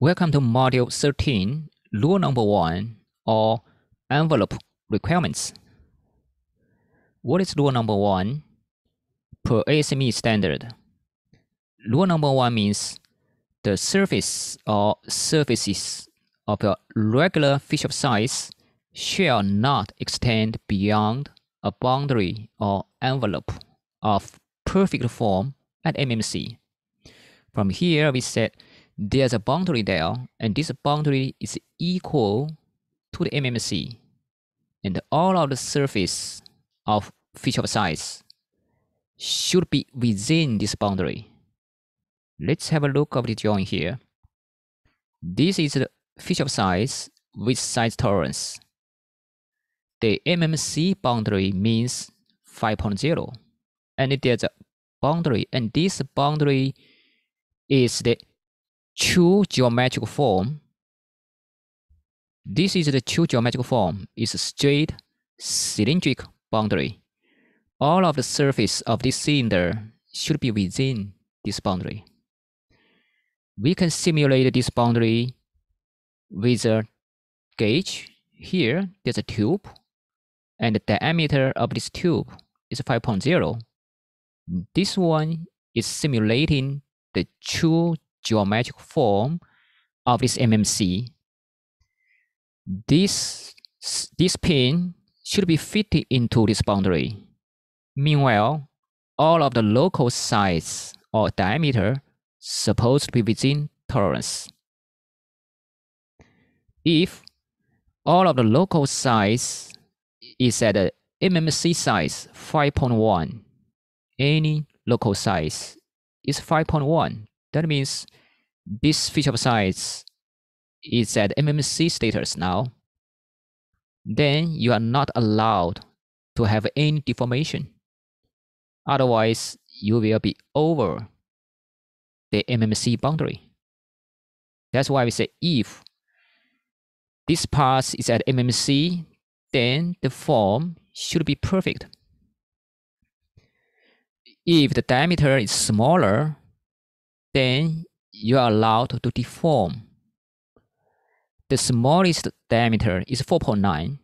Welcome to Module 13, Rule number 1, or Envelope Requirements. What is Rule number 1? Per ASME standard. Rule number 1 means the surface or surfaces of a regular feature of size shall not extend beyond a boundary or envelope of perfect form at MMC. From here, we said there's a boundary there, and this boundary is equal to the MMC, and all of the surface of feature size should be within this boundary. Let's have a look at the drawing here. This is the feature size with size tolerance. The MMC boundary means 5.0, and there's a boundary, and this boundary is the true geometric form. This is the true geometric form. It's a straight cylindric boundary. All of the surface of this cylinder should be within this boundary. We can simulate this boundary with a gauge. Here, there's a tube, and the diameter of this tube is 5.0. This one is simulating the true geometric form of this MMC. This, this pin should be fitted into this boundary. Meanwhile, all of the local size or diameter supposed to be within tolerance. If all of the local size is at the MMC size 5.1, any local size is 5.1. That means this feature of size is at MMC status now, then you are not allowed to have any deformation. Otherwise, you will be over the MMC boundary. That's why we say if this part is at MMC, then the form should be perfect. If the diameter is smaller, then you are allowed to deform. The smallest diameter is 4.9.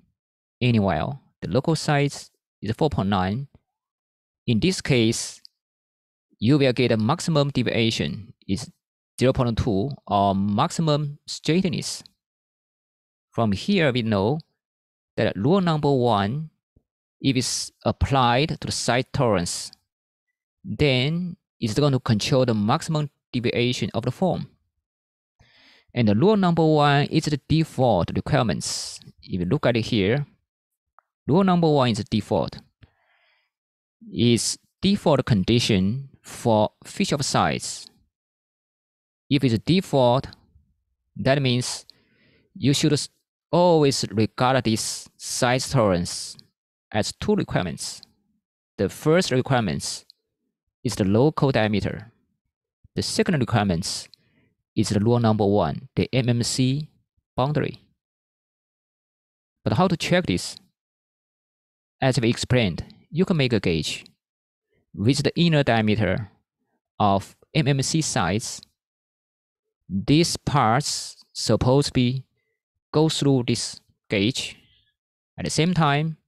Anyway, the local size is 4.9. In this case, you will get a maximum deviation is 0.2 or maximum straightness. From here, we know that rule number one, if it's applied to the side tolerance, then it's going to control the maximum deviation of the form. And the rule number one is the default requirements. If you look at it here, rule number one is default. Is default condition for feature of size. If it's default, that means you should always regard this size tolerance as two requirements. The first requirement is the local diameter. The second requirement is the rule number one, the MMC boundary. But how to check this? As we explained, you can make a gauge with the inner diameter of MMC size. These parts supposed to be go through this gauge. At the same time,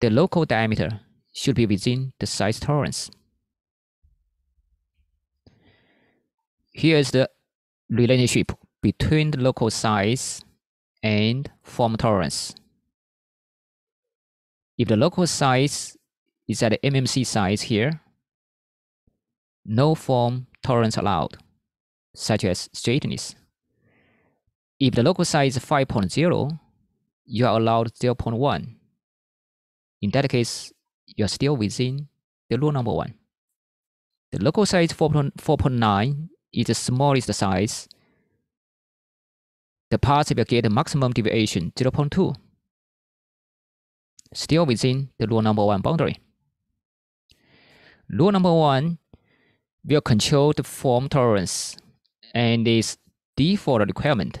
the local diameter should be within the size tolerance. Here is the relationship between the local size and form tolerance. If the local size is at the MMC size here, no form tolerance allowed, such as straightness. If the local size is 5.0, you are allowed 0.1. In that case, you are still within the rule number one. The local size 4.9 is the smallest size, the parts will get maximum deviation 0.2, still within the rule number one boundary. Rule number one will control the form tolerance and is default requirement.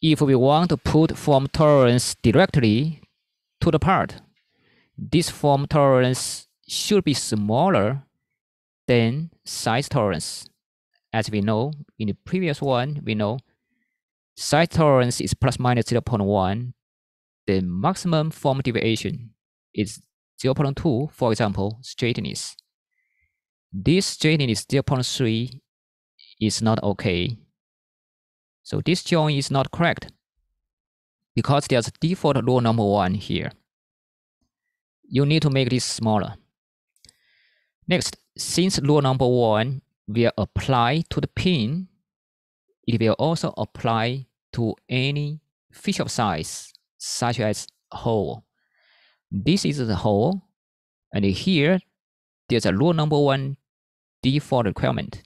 If we want to put form tolerance directly to the part, this form tolerance should be smaller than size tolerance as we know in the previous one, we know size tolerance is plus minus 0.1. The maximum form deviation is 0.2, for example, straightness. This straightness 0.3 is not okay. So this joint is not correct because there's a default rule number one here. You need to make this smaller. Next, since rule number one will apply to the pin, it will also apply to any feature of size, such as hole. This is the hole, and here there's a rule number one default requirement.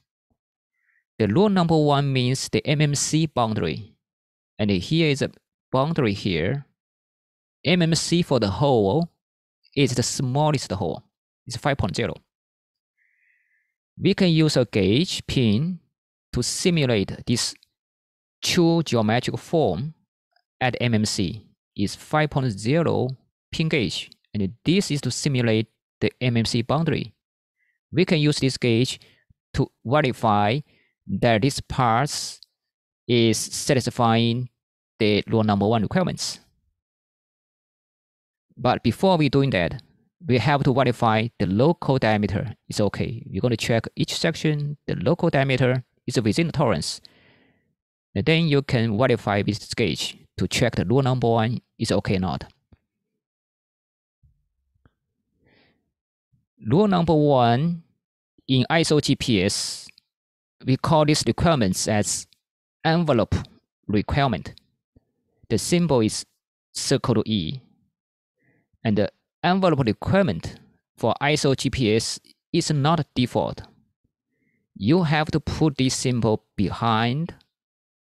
The rule number one means the MMC boundary, and here is a boundary here. MMC for the hole is the smallest hole, it's 5.0 we can use a gauge pin to simulate this true geometric form at MMC is 5.0 pin gauge, and this is to simulate the MMC boundary. We can use this gauge to verify that this part is satisfying the rule number one requirements. But before we doing that, we have to verify the local diameter is okay. You're going to check each section, the local diameter is within the tolerance. And then you can verify this gauge to check the rule number one is okay or not. Rule number one in ISO GPS, we call these requirements as envelope requirement. The symbol is circle E. And the envelope requirement for ISO GPS is not default. You have to put this symbol behind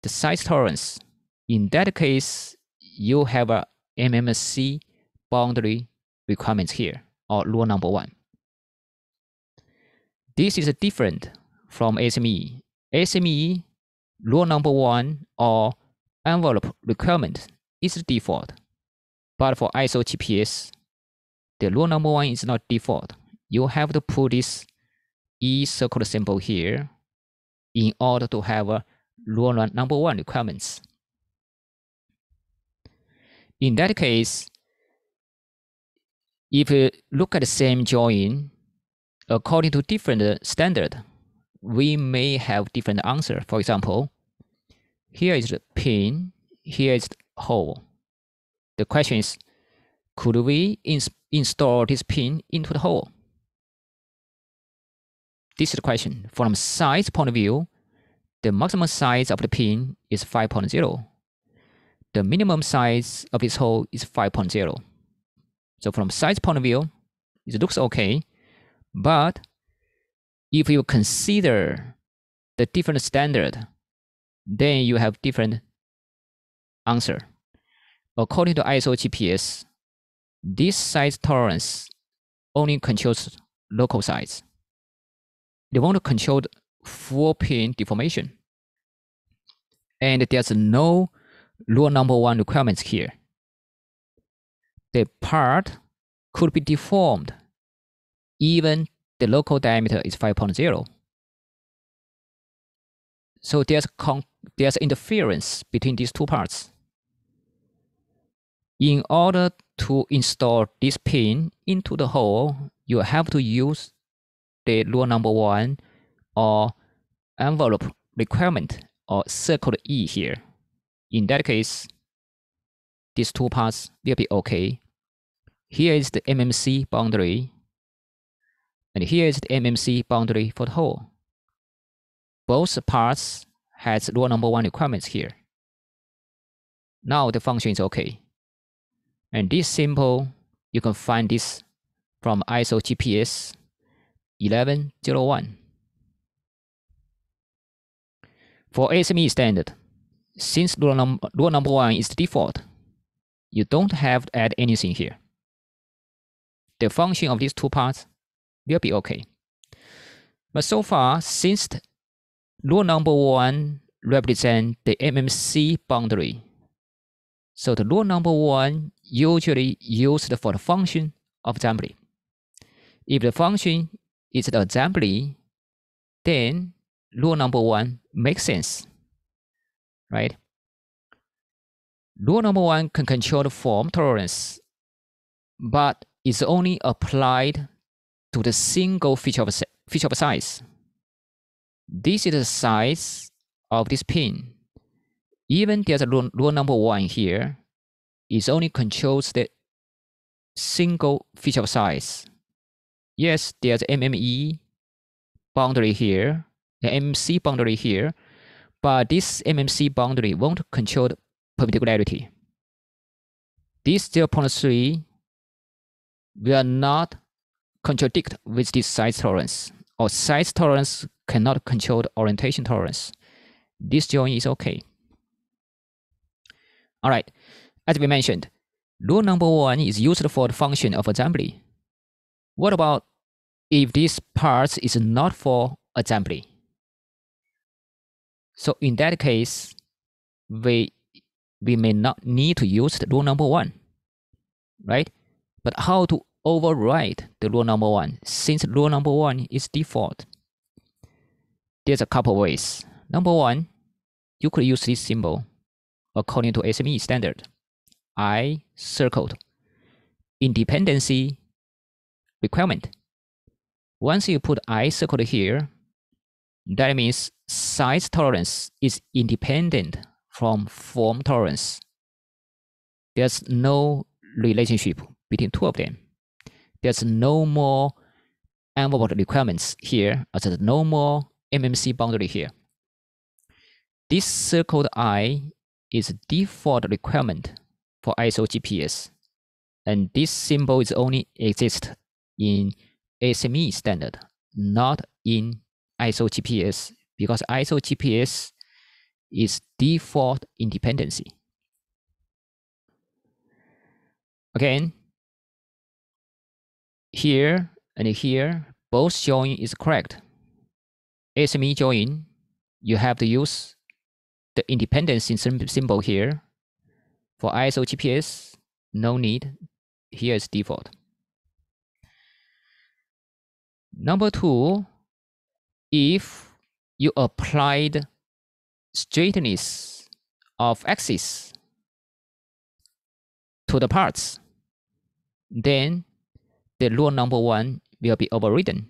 the size tolerance. In that case, you have a MMC boundary requirements here, or rule number one. This is different from ASME. ASME, rule number one, or envelope requirement is the default. But for ISO GPS, the rule number one is not default. You have to put this E circle symbol here in order to have a rule number one requirements. In that case, if you look at the same join, according to different standard, we may have different answer. For example, here is the pin, here is the hole. The question is, could we ins install this pin into the hole? This is the question. From size point of view, the maximum size of the pin is 5.0. The minimum size of this hole is 5.0. So from size point of view, it looks okay. But if you consider the different standard, then you have different answer. According to ISO GPS, this size tolerance only controls local size. They want to control full pin deformation. And there's no rule number one requirements here. The part could be deformed even the local diameter is 5.0. So there's, there's interference between these two parts. In order to install this pin into the hole, you have to use the rule number one or envelope requirement or circled E here. In that case, these two parts will be okay. Here is the MMC boundary, and here is the MMC boundary for the hole. Both parts has rule number one requirements here. Now the function is okay. And this symbol, you can find this from ISO GPS 1101. For ASME standard, since rule, num rule number one is the default, you don't have to add anything here. The function of these two parts will be okay. But so far, since rule number one represents the MMC boundary, so the rule number one usually used for the function of assembly. If the function is the assembly, then rule number one makes sense, right? Rule number one can control the form tolerance, but is only applied to the single feature of, feature of size. This is the size of this pin. Even there's a rule, rule number one here, it only controls the single feature size. Yes, there's MMC boundary here, the MMC boundary here, but this MMC boundary won't control the perpendicularity. This 0.3 will not contradict with this size tolerance, or size tolerance cannot control the orientation tolerance. This join is okay. All right, as we mentioned, rule number one is used for the function of assembly. What about if this part is not for assembly? So in that case, we, we may not need to use the rule number one, right? But how to override the rule number one since rule number one is default? There's a couple ways. Number one, you could use this symbol according to ASME standard. I circled independency requirement. Once you put I circled here, that means size tolerance is independent from form tolerance. There's no relationship between two of them. There's no more envelope requirements here, as there's no more MMC boundary here. This circled I is default requirement for ISO GPS, and this symbol is only exist in ASME standard, not in ISO GPS, because ISO GPS is default independency. Again, here and here, both join is correct. ASME join, you have to use the independence symbol here. For ISO GPS, no need. Here is default. Number two, if you applied straightness of axis to the parts, then the rule number one will be overridden.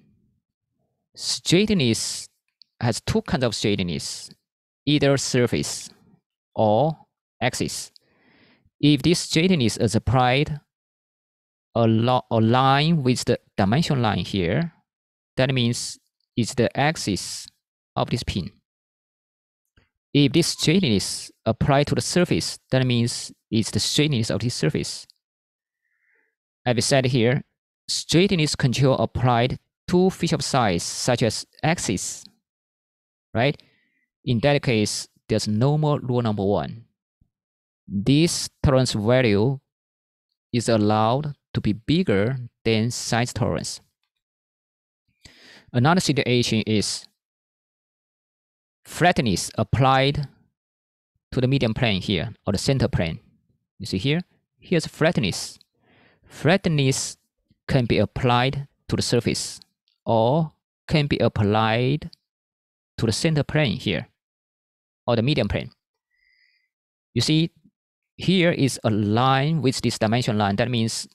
Straightness has two kinds of straightness, either surface or axis. If this straightness is applied align with the dimension line here, that means it's the axis of this pin. If this straightness applied to the surface, that means it's the straightness of this surface. As we said here, straightness control applied to feature size such as axis, right? In that case, there's no more rule number one. This tolerance value is allowed to be bigger than size tolerance. Another situation is flatness applied to the medium plane here, or the center plane. You see here? Here's flatness. Flatness can be applied to the surface or can be applied to the center plane here or the medium plane. You see, here is a line with this dimension line. That means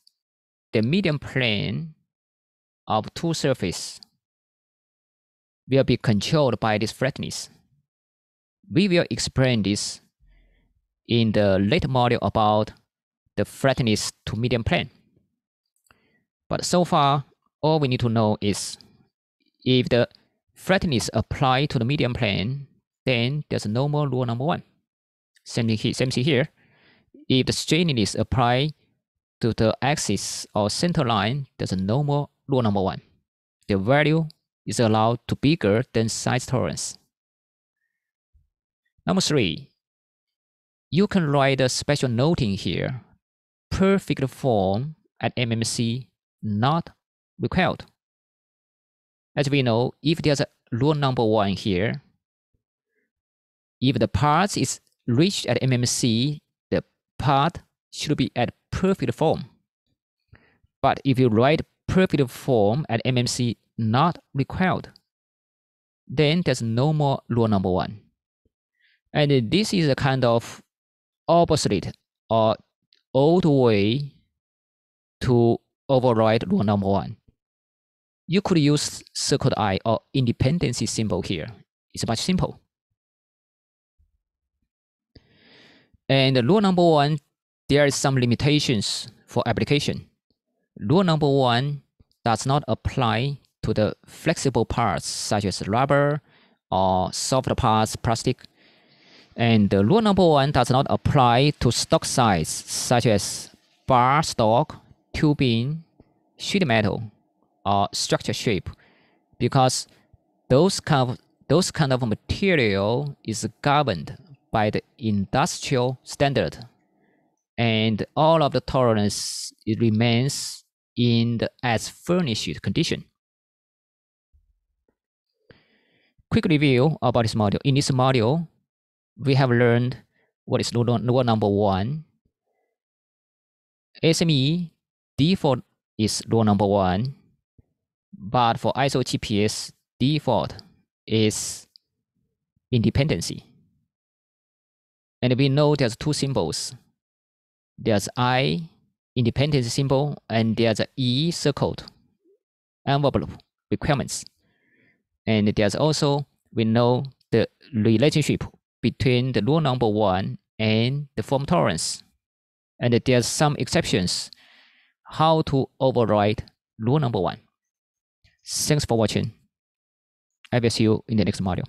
the medium plane of two surfaces will be controlled by this flatness. We will explain this in the later module about the flatness to medium plane. But so far, all we need to know is if the flatness applied to the medium plane, then there's no more rule number one. Same here. Same thing here. If the strain is applied to the axis or center line, there's no more rule number one. The value is allowed to bigger than size tolerance. Number three, you can write a special noting here. Perfect form at MMC not required. As we know, if there's a rule number one here, if the part is reached at MMC, part should be at perfect form. But if you write perfect form at MMC not required, then there's no more rule number one. And this is a kind of opposite or old way to override rule number one. You could use circled I or independency symbol here. It's much simple. And rule number one, there is some limitations for application. Rule number one does not apply to the flexible parts such as rubber or soft parts, plastic. And rule number one does not apply to stock size such as bar stock, tubing, sheet metal, or structure shape, because those kind of those kind of material is governed by the industrial standard, and all of the tolerance remains in the as furnished condition. Quick review about this module. In this module, we have learned what is rule number one. ASME default is rule number one, but for ISO GPS, default is independency. And we know there's two symbols. There's I, independency symbol, and there's E circled envelope requirements. And there's also, we know the relationship between the rule number one and the form tolerance. And there's some exceptions how to override rule number one. Thanks for watching. I will see you in the next module.